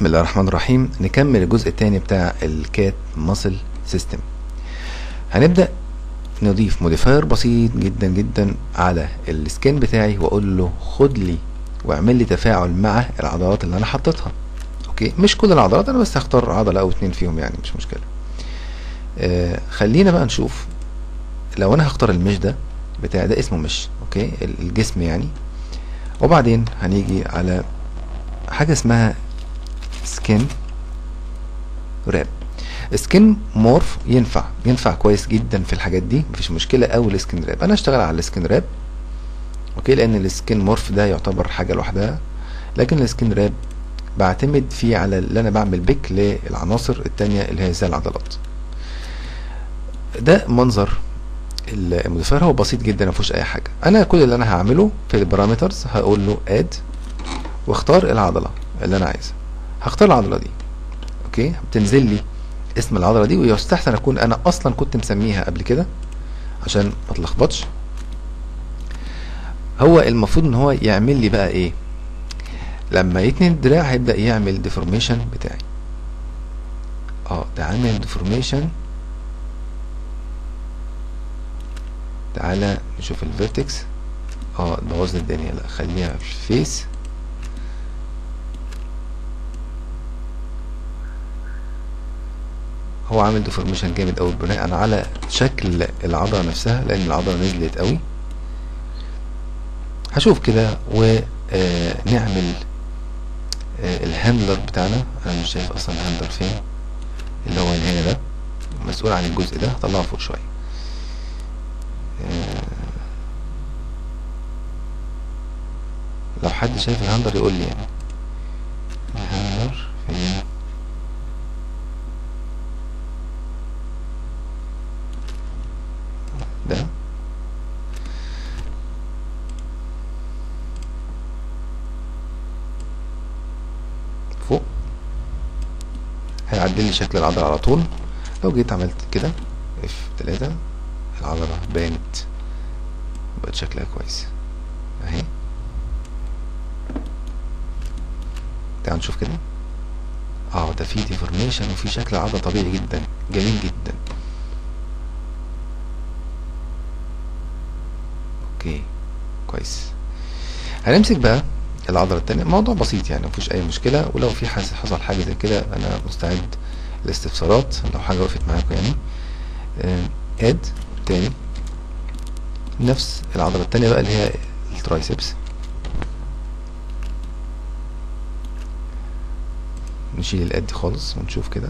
بسم الله الرحمن الرحيم. نكمل الجزء الثاني بتاع ال CAT muscle system هنبدأ نضيف modifier بسيط جدا جدا على ال skin بتاعي وأقول له خد لي واعمل لي تفاعل مع العضلات اللي أنا حطيتها. okay؟ مش كل العضلات أنا بس هختار عضلة أو اتنين فيهم يعني مش مشكلة. آه خلينا بقى نشوف. لو أنا هختار ال mesh ده بتاع ده اسمه mesh okay؟ الجسم يعني. وبعدين هنيجي على حاجة اسمها skin wrap skin morph ينفع ينفع كويس جدا في الحاجات دي مفيش مشكلة قوي ال skin wrap. أنا اشتغل على ال skin wrap okay؟ لأن ال skin morph ده يعتبر حاجة لوحدها. لكن ال skin wrap بعتمد فيه على اللي أنا بعمل pick للعناصر التانية اللي هي زي العضلات. ده منظر ال modifier هو بسيط جدا ما أي حاجة. أنا كل اللي أنا هعمله في ال parameters هقول له add واختار العضلة اللي أنا عايزها. هختار العضلة دي. okay؟ بتنزل لي اسم العضلة دي ويستحسن أكون أنا أصلا كنت مسميها قبل كده عشان ما اتلخبطش هو المفروض إن هو يعمل لي بقى إيه؟ لما يتني الدراع هيبدأ يعمل deformation بتاعي. آه ده عامل deformation تعالى نشوف ال vertex آه بوظ الدنيا. لا خليها في ال face هو عامل deformation جامد قوي بناء على شكل العضلة نفسها لأن العضلة نزلت قوي هشوف كده ونعمل ال handler بتاعنا. أنا مش شايف أصلا ال handler فين اللي هو هنا ده. مسؤول عن الجزء ده. هطلعه فوق شوية. لو حد شايف ال handler يقول لي يعني ال handler فين ده فوق هيعدل لي شكل العضلة على طول. لو جيت عملت كده F تلاتة العضلة بانت. بقت شكلها كويس. أهي. تعال نشوف كده. آه ده في deformation وفي شكل عضلة طبيعي جدا. جميل جدا. okay. كويس. هنمسك بقى العضلة التانية. موضوع بسيط يعني مفيش أي مشكلة. ولو في حصل حاجة زي كده أنا مستعد للاستفسارات لو حاجة وقفت معاكم يعني. اد تاني. نفس العضلة التانية بقى اللي هي الترايسبس. نشيل الاد خالص ونشوف كده.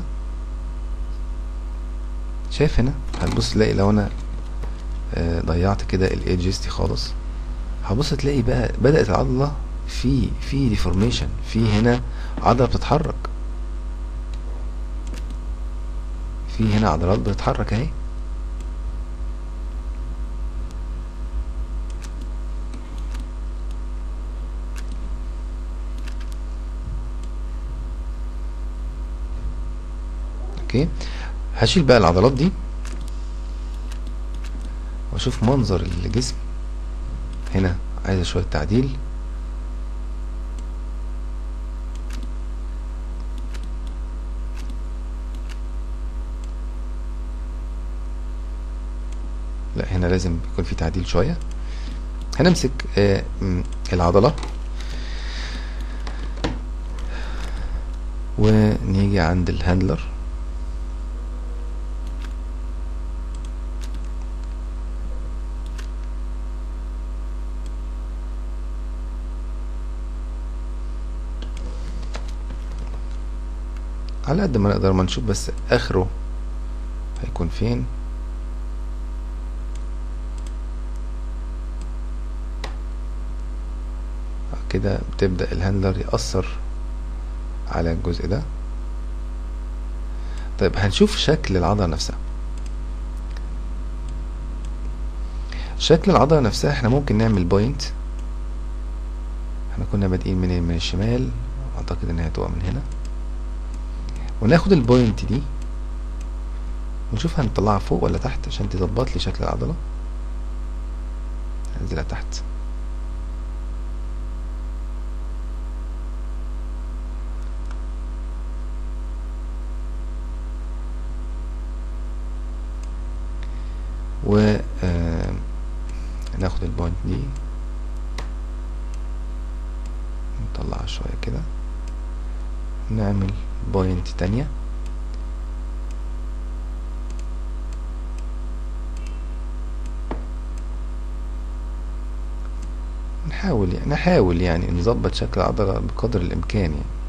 شايف هنا؟ هتبص تلاقي لو أنا ضيعت كده ال edges دي خالص. هبص تلاقي بقى بدأت العضلة في في deformation في هنا عضلة بتتحرك. في هنا عضلات بتتحرك اهي. أوكي. هشيل بقى العضلات دي. واشوف منظر الجسم. هنا عايز شوية تعديل. لا هنا لازم يكون في تعديل شوية. هنمسك آه العضلة. ونيجي عند الهاندلر. على قد ما نقدر ما نشوف بس آخره هيكون فين؟ كده بتبدأ ال handler يأثر على الجزء ده. طيب هنشوف شكل العضلة نفسها. شكل العضلة نفسها إحنا ممكن نعمل point إحنا كنا بادئين من من الشمال أعتقد إن هي هتبقى من هنا. وناخد ال point دي ونشوف هنطلعها فوق ولا تحت عشان تظبط لي شكل العضلة. هنزلها تحت. و آه ناخد ال point دي. نطلعها شوية كده. نعمل point تانية. نحاول يعني نحاول يعني نظبط شكل العضلة بقدر الإمكان يعني.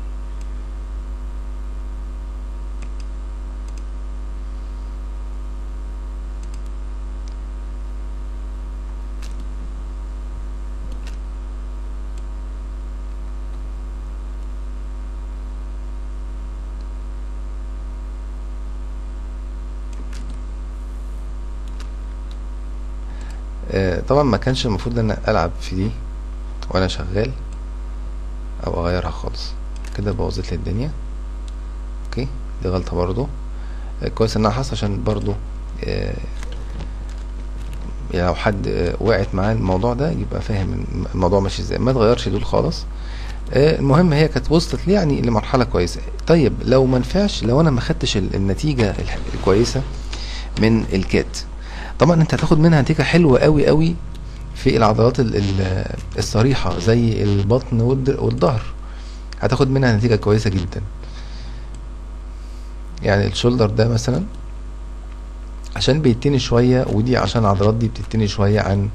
طبعا ما كانش المفروض إن أنا ألعب في دي وأنا شغال أو أغيرها خالص. كده بوظت لي الدنيا. أوكي؟ دي غلطة برضو. آه، كويس إنها حصل عشان برضو آه، يعني لو حد آه، وقعت معاه الموضوع ده يبقى فاهم الموضوع ماشي إزاي. ما تغيرش دول خالص. آه، المهم هي كانت وصلت لي يعني لمرحلة كويسة. طيب لو ما نفعش لو أنا ما خدتش ال- النتيجة الح- الكويسة من ال CAT طبعا أنت هتاخد منها نتيجة حلوة قوي قوي في العضلات ال- ال- الصريحة زي البطن والظهر. هتاخد منها نتيجة كويسة جدا. يعني ال shoulder ده مثلا عشان بيتني شوية ودي عشان العضلات دي بتتني شوية عن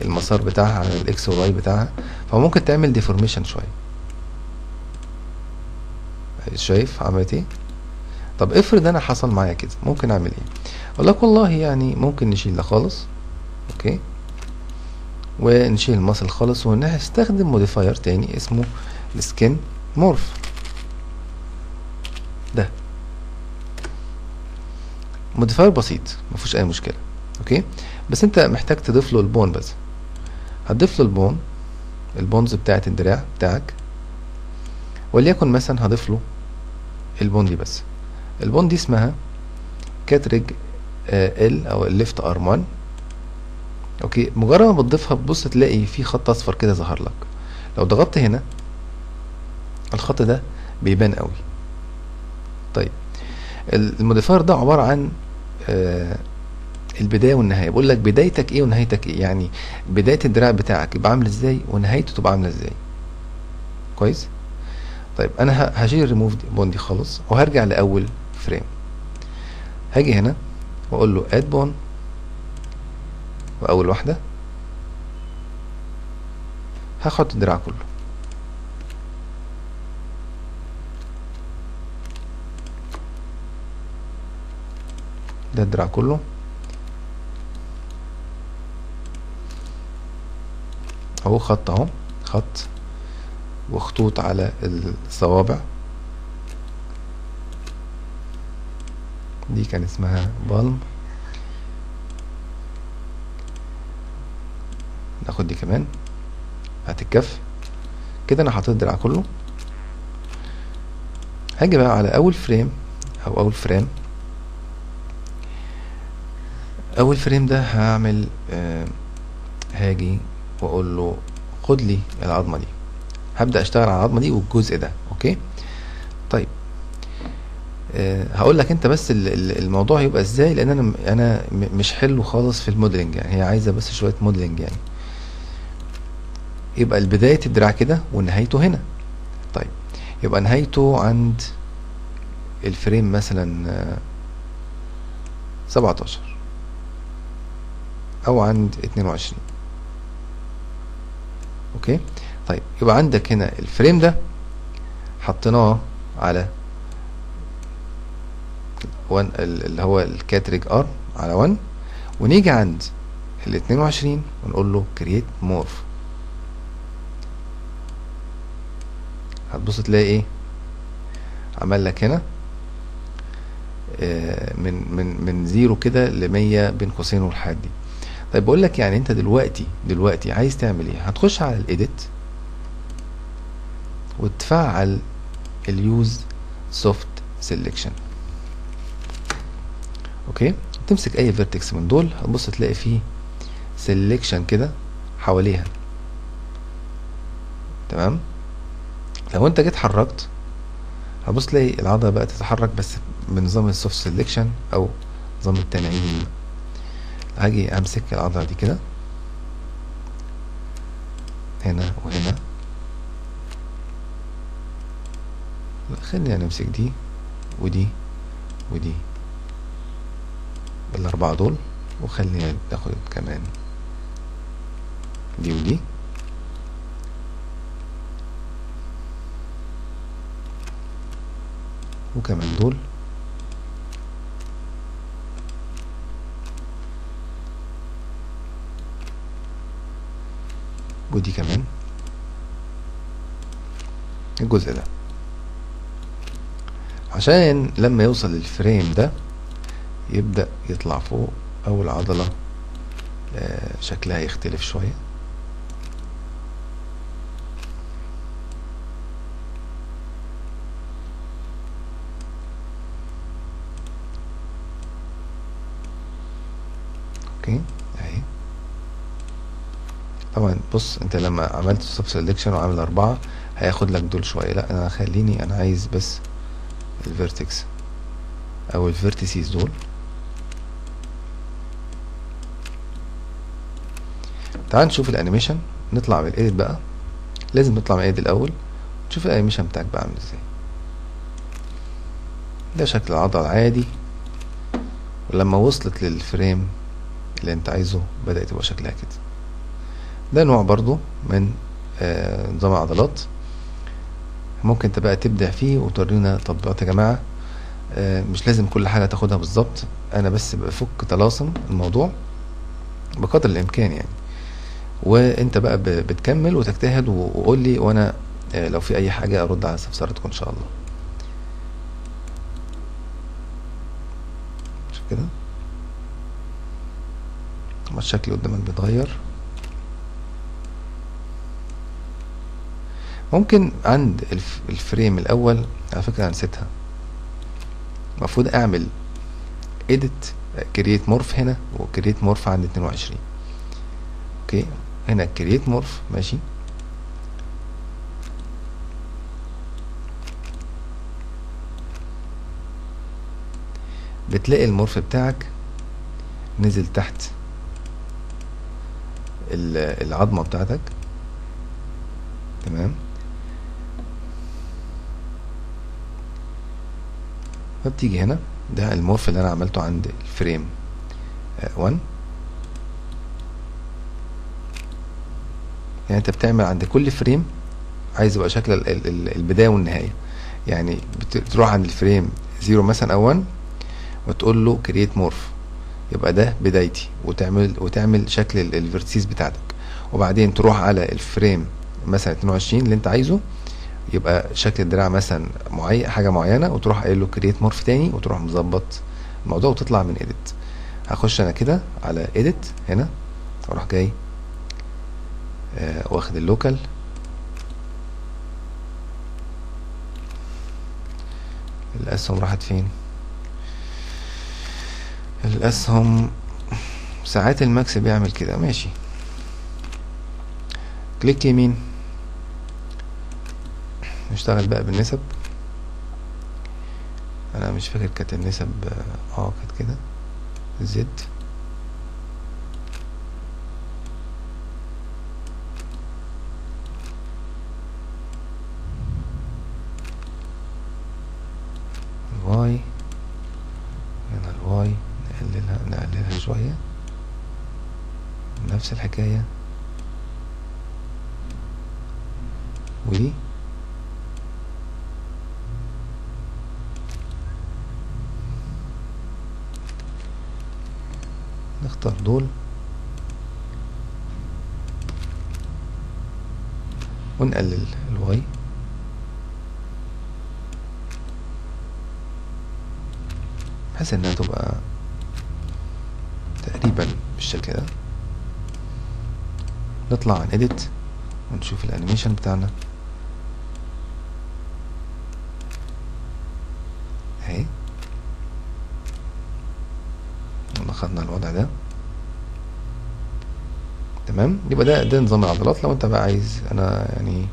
المسار بتاعها عن ال X وال Y بتاعها فممكن تعمل deformation شوية. شايف عملت إيه؟ طب افرض أنا حصل معايا كده ممكن أعمل إيه؟ أقول لك والله يعني ممكن نشيل ده خالص. Okay. ونشيل ال muscle خالص ونستخدم modifier تاني اسمه ال Skin Morph. ده. modifier بسيط مفيهوش أي مشكلة. Okay. بس أنت محتاج تضيف له ال bone بس. هتضيف له ال bone ال bones بتاعت الدراع بتاعك. وليكن مثلا هضيف له ال bone دي بس. ال bone دي اسمها CATRig L أو ال left arm 1 okay مجرد ما بتضيفها بتبص تلاقي في خط أصفر كده ظهر لك. لو ضغطت هنا الخط ده بيبان قوي. طيب ال- الـ modifier ده عبارة عن آه البداية والنهاية. بقول لك بدايتك إيه ونهايتك إيه؟ يعني بداية الدراع بتاعك يبقى عامل إزاي ونهايته تبقى عاملة إزاي. كويس؟ طيب أنا هشيل الريموف بون دي خالص وهرجع لأول frame هاجي هنا. وأقول له add bone وأول واحدة هاخد الدراع كله. ده الدراع كله. أهو خط أهو خط وخطوط على الصوابع. دي كان اسمها بالم ناخد دي كمان. هتتكف كده أنا حطيت الدراع كله. هاجي بقى على أول frame أو أول frame أول frame ده هعمل آه هاجي وأقول له خد لي العظمة دي. هبدأ أشتغل على العظمة دي والجزء ده okay؟ هقول لك انت بس ال- ال- الموضوع هيبقى إزاي لأن أنا أنا مش حلو خالص في ال modeling يعني. هي عايزة بس شوية modeling يعني. يبقى بدايه الدراع كده ونهايته هنا. طيب يبقى نهايته عند ال frame مثلا آه، 17 أو عند 22 okay؟ طيب يبقى عندك هنا ال frame ده حطيناه على one ال- اللي هو ال CATRig R على 1 ونيجي عند ال 22 ونقول له create morph هتبص تلاقي إيه؟ عمل لك هنا آه، من من من zero كده ل 100 بين قوسين والحاجات دي. طيب بقول لك يعني أنت دلوقتي دلوقتي عايز تعمل إيه؟ هتخش على ال edit وتفعل ال use soft selection okay؟ تمسك أي vertex من دول هتبص تلاقي فيه selection كده حواليها. تمام؟ لو أنت جيت حركت هتبص تلاقي العضلة بقت تتحرك بس بنظام ال soft selection أو نظام التنعيم. هاجي أمسك العضلة دي كده. هنا وهنا. خلينا نمسك دي ودي ودي. الأربعة دول وخلينا ناخد كمان دي ودي. وكمان دول. ودي كمان. الجزء ده. عشان لما يوصل للفريم ده يبدأ يطلع فوق أو العضلة آه، شكلها يختلف شوية. Okay أهي. طبعا بص أنت لما عملت soft selection وعامل أربعة هياخد لك دول شوية. لا أنا خليني أنا عايز بس ال vertex أو ال vertices دول. تعال نشوف ال animation نطلع من ال edit بقى. لازم نطلع من ال edit الأول نشوف ال animation بتاعك بقى عامل إزاي. ده شكل العضلة العادي. ولما وصلت للفريم اللي أنت عايزه بدأت تبقى شكلها كده. ده نوع برضو من آه نظام العضلات. ممكن انت بقى تبدع فيه وتورينا تطبيقات يا جماعة. آه مش لازم كل حاجة تاخدها بالظبط. أنا بس بفك طلاسم الموضوع بقدر الإمكان يعني. وانت بقى بتكمل وتجتهد وقول لي وأنا آه لو في اي حاجة ارد على استفساراتكم ان شاء الله. مش كده؟ طبعا الشكل قدامك بيتغير. ممكن عند الف- الفريم الأول على فكرة أنا نسيتها. المفروض أعمل edit create morph هنا و create morph عند 22 Okay؟ هنا create morph ماشي. بتلاقي ال morph بتاعك نزل تحت ال- العظمة بتاعتك. تمام؟ فبتيجي هنا. ده ال morph اللي أنا عملته عند ال frame. 1 يعني أنت بتعمل عند كل frame عايز يبقى شكل ال- ال- ال- البداية والنهاية. يعني بت- بتروح عند ال frame 0 مثلا أو 1 وتقول له create morph يبقى ده بدايتي وتعمل وتعمل شكل ال- الـ vertices بتاعتك. وبعدين تروح على ال frame مثلا 22 اللي أنت عايزه يبقى شكل الدراع مثلا معين حاجة معينة وتروح قايل له create morph تاني وتروح مظبط الموضوع وتطلع من edit هخش أنا كده على edit هنا أروح جاي واخد ال local. الأسهم راحت فين؟ الأسهم ساعات ال Max بيعمل كده. ماشي. click يمين. نشتغل بقى بالنسب. أنا مش فاكر كانت النسب آه آه، كانت كده. Z ال Y هنا ال Y نقللها نقللها شوية نفس الحكاية؟ ودي نختار دول. ونقلل الواي. بحيث إنها تبقى تقريبا بالشكل ده. نطلع عن edit ونشوف ال animation بتاعنا اهي لما خدنا الوضع ده. تمام؟ يبقى ده ده نظام العضلات. لو انت بقى عايز أنا يعني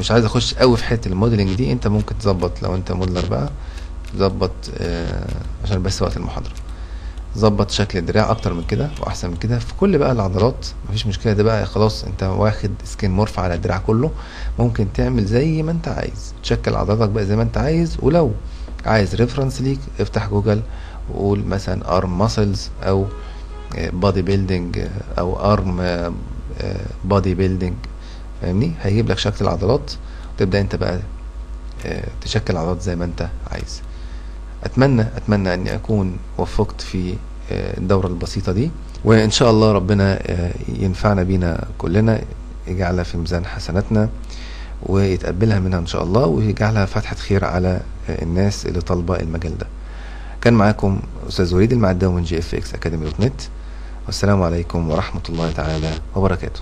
مش عايز أخش قوي في حتة ال modeling دي أنت ممكن تظبط لو أنت modeler بقى تظبط آه، عشان بس وقت المحاضرة. ظبط شكل الدراع أكتر من كده وأحسن من كده. في كل بقى العضلات مفيش مشكلة. ده بقى خلاص أنت واخد skin morph على الدراع كله. ممكن تعمل زي ما أنت عايز. تشكل عضلاتك بقى زي ما أنت عايز. ولو عايز reference ليك افتح جوجل وقول مثلا arm muscles أو body building أو arm body building فاهمني؟ هيجيب لك شكل العضلات. وتبدا أنت بقى آه، تشكل عضلات زي ما أنت عايز. أتمنى أتمنى أني أكون وفقت في آه، الدورة البسيطة دي. وإن شاء الله ربنا آه، ينفعنا بينا كلنا يجعلها في ميزان حسناتنا ويتقبلها منها إن شاء الله ويجعلها فتحة خير على آه، الناس اللي طالبة المجال ده. كان معاكم أستاذ وليد المعداوي من GFX Academy dot net. والسلام عليكم ورحمة الله تعالى وبركاته.